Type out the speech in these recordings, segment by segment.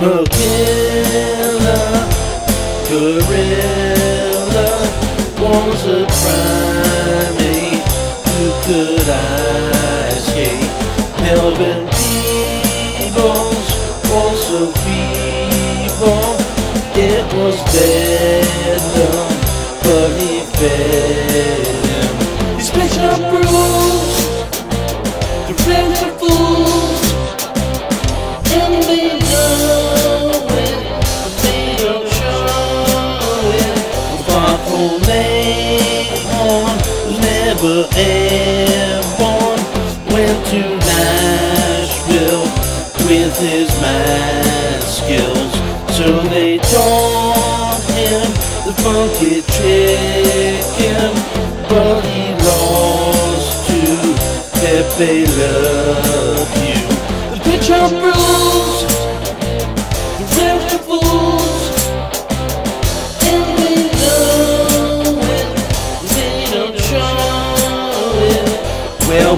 Magilla, gorilla was a primate who could ice skate. Melvin Peebles was so feeble, it was dumb, but he fed him. His bishop rules, the friends never airborne, went to Nashville with his math skills. So they taught him the funky chicken, but he lost to Pepe Le Pew. The pitch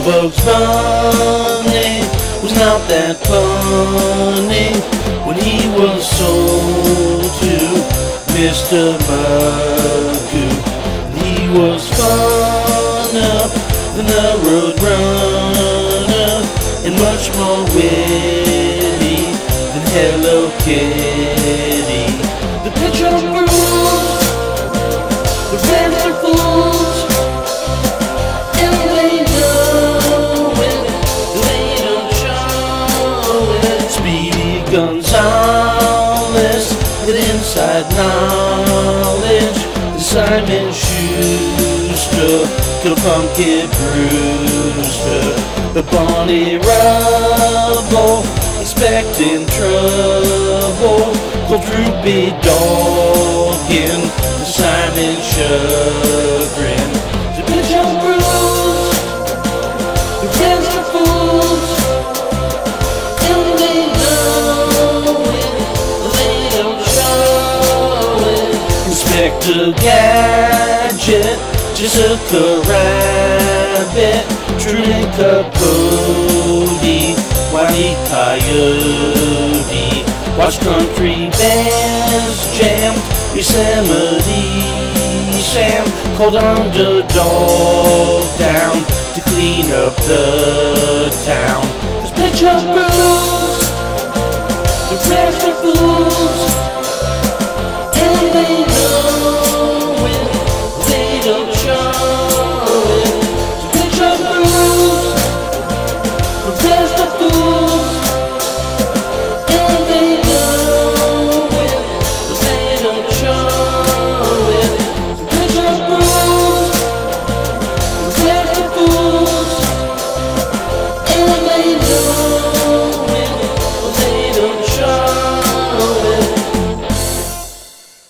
Bunny was not that funny when he was sold to Mr. Magoo. He was funner than the road runner and much more witty than Hello Kitty. Gonzales with inside knowledge. The Simon Schuster, the Pumpkin Brewster, the Bonnie Rubble, expecting trouble. The Droopy Dogin, the Simon Chagrin, Inspector Gadget, Jessica Rabbit, Trudy Capote, Wiley Coyote. Watch country bands jam, Yosemite Sam called underdog down to clean up the town. Cause bitch up rules, the rest are fools.